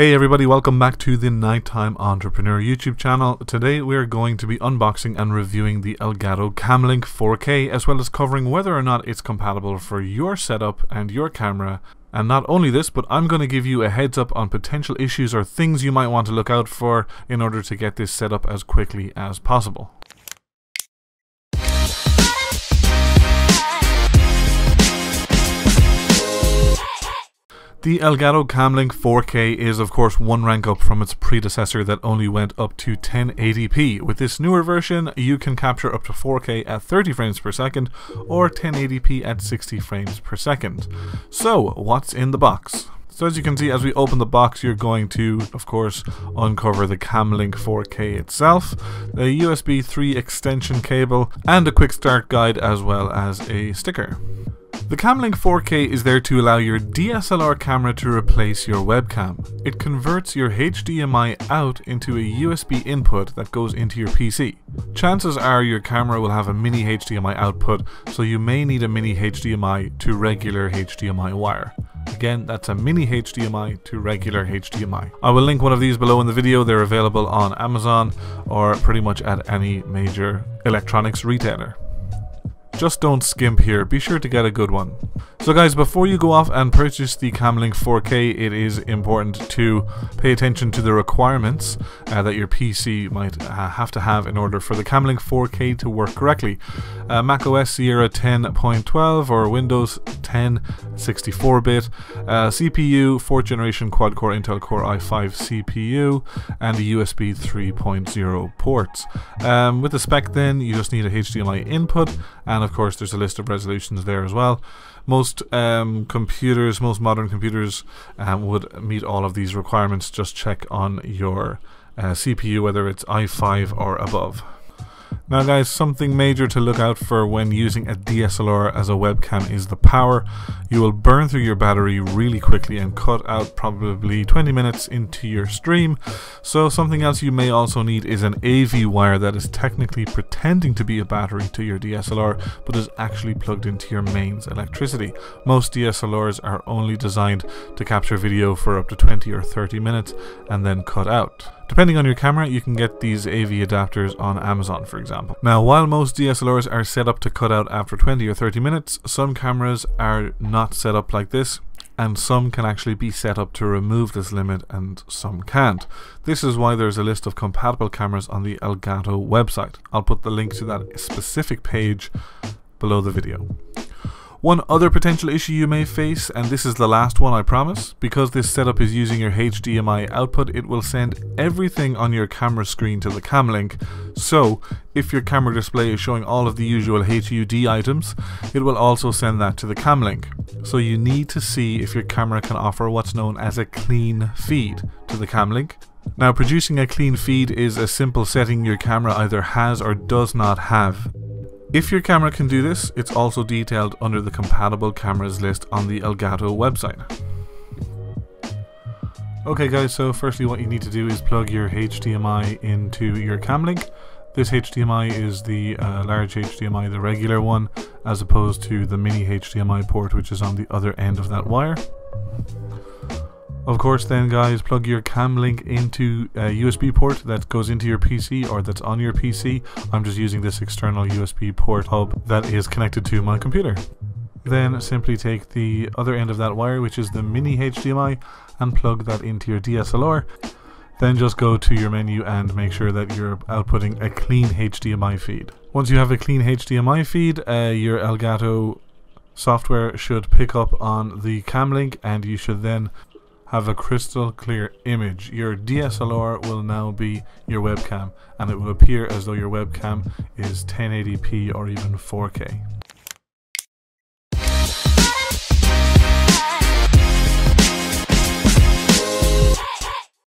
Hey everybody, welcome back to the Nighttime Entrepreneur YouTube channel. Today we are going to be unboxing and reviewing the Elgato Camlink 4K as well as covering whether or not it's compatible for your setup and your camera. And not only this, but I'm going to give you a heads up on potential issues or things you might want to look out for in order to get this set up as quickly as possible. The Elgato Camlink 4K is of course one rank up from its predecessor that only went up to 1080p. With this newer version, you can capture up to 4K at 30 frames per second or 1080p at 60 frames per second. So, what's in the box? So as you can see, as we open the box, you're going to, of course, uncover the Camlink 4K itself, the USB 3 extension cable, and a quick start guide as well as a sticker. The Camlink 4K is there to allow your DSLR camera to replace your webcam. It converts your HDMI out into a USB input that goes into your PC. Chances are your camera will have a mini HDMI output, so you may need a mini HDMI to regular HDMI wire. Again, that's a mini HDMI to regular HDMI. I will link one of these below in the video. They're available on Amazon or pretty much at any major electronics retailer. Just don't skimp here, be sure to get a good one. So guys, before you go off and purchase the Camlink 4K, it is important to pay attention to the requirements uh, that your PC might uh, have to have in order for the Camlink 4K to work correctly. Uh, Mac OS Sierra 10.12 or Windows 10 64-bit, uh, CPU 4th generation quad-core Intel Core i5 CPU, and the USB 3.0 ports. Um, with the spec then, you just need a HDMI input, and of course there's a list of resolutions there as well most um, computers, most modern computers um, would meet all of these requirements. Just check on your uh, CPU whether it's i5 or above. Now guys, something major to look out for when using a DSLR as a webcam is the power. You will burn through your battery really quickly and cut out probably 20 minutes into your stream. So something else you may also need is an AV wire that is technically pretending to be a battery to your DSLR but is actually plugged into your mains electricity. Most DSLRs are only designed to capture video for up to 20 or 30 minutes and then cut out. Depending on your camera, you can get these AV adapters on Amazon, for example. Now, while most DSLRs are set up to cut out after 20 or 30 minutes, some cameras are not set up like this, and some can actually be set up to remove this limit and some can't. This is why there's a list of compatible cameras on the Elgato website. I'll put the link to that specific page below the video. One other potential issue you may face, and this is the last one I promise, because this setup is using your HDMI output, it will send everything on your camera screen to the Camlink. So, if your camera display is showing all of the usual HUD items, it will also send that to the Camlink. So you need to see if your camera can offer what's known as a clean feed to the Camlink. Now producing a clean feed is a simple setting your camera either has or does not have. If your camera can do this, it's also detailed under the compatible cameras list on the Elgato website. Okay guys, so firstly what you need to do is plug your HDMI into your Camlink. This HDMI is the uh, large HDMI, the regular one, as opposed to the mini HDMI port which is on the other end of that wire. Of course then guys, plug your Camlink into a USB port that goes into your PC or that's on your PC. I'm just using this external USB port hub that is connected to my computer. Then simply take the other end of that wire, which is the mini HDMI, and plug that into your DSLR. Then just go to your menu and make sure that you're outputting a clean HDMI feed. Once you have a clean HDMI feed, uh, your Elgato software should pick up on the Camlink and you should then have a crystal clear image. Your DSLR will now be your webcam and it will appear as though your webcam is 1080p or even 4K.